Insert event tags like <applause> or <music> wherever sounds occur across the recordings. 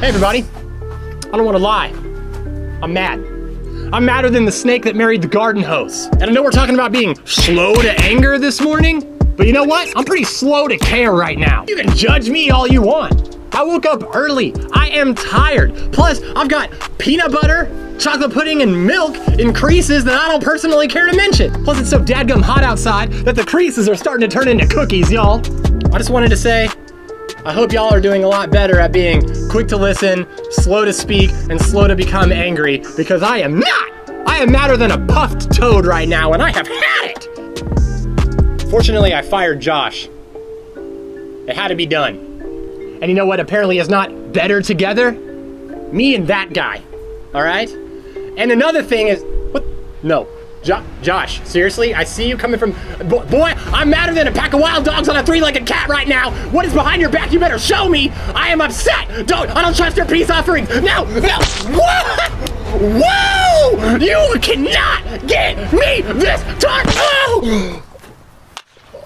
Hey everybody. I don't want to lie. I'm mad. I'm madder than the snake that married the garden hose. And I know we're talking about being slow to anger this morning, but you know what? I'm pretty slow to care right now. You can judge me all you want. I woke up early. I am tired. Plus, I've got peanut butter, chocolate pudding, and milk in creases that I don't personally care to mention. Plus, it's so dadgum hot outside that the creases are starting to turn into cookies, y'all. I just wanted to say, I hope y'all are doing a lot better at being quick to listen, slow to speak, and slow to become angry because I am not! I am madder than a puffed toad right now, and I have had it! Fortunately, I fired Josh. It had to be done. And you know what apparently is not better together? Me and that guy. Alright? And another thing is. What? No. Jo- Josh, seriously? I see you coming from. Bo- boy, I'm madder than a pack of wild dogs on a three legged cat right now! What is behind your back? You better show me! I am upset! Don't. I don't trust your peace offerings! No! No! What? Whoa! You cannot get me this time! Oh!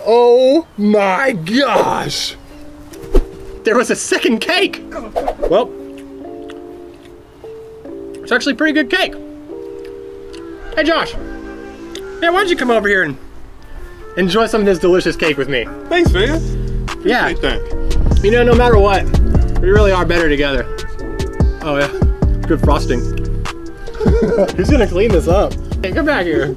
Oh my gosh! There was a second cake! Well, it's actually pretty good cake. Hey, Josh. Yeah, why don't you come over here and enjoy some of this delicious cake with me? Thanks, man. Yeah. Hey, thanks. You know, no matter what, we really are better together. Oh, yeah. Good frosting. <laughs> Who's gonna clean this up? Hey, come back here.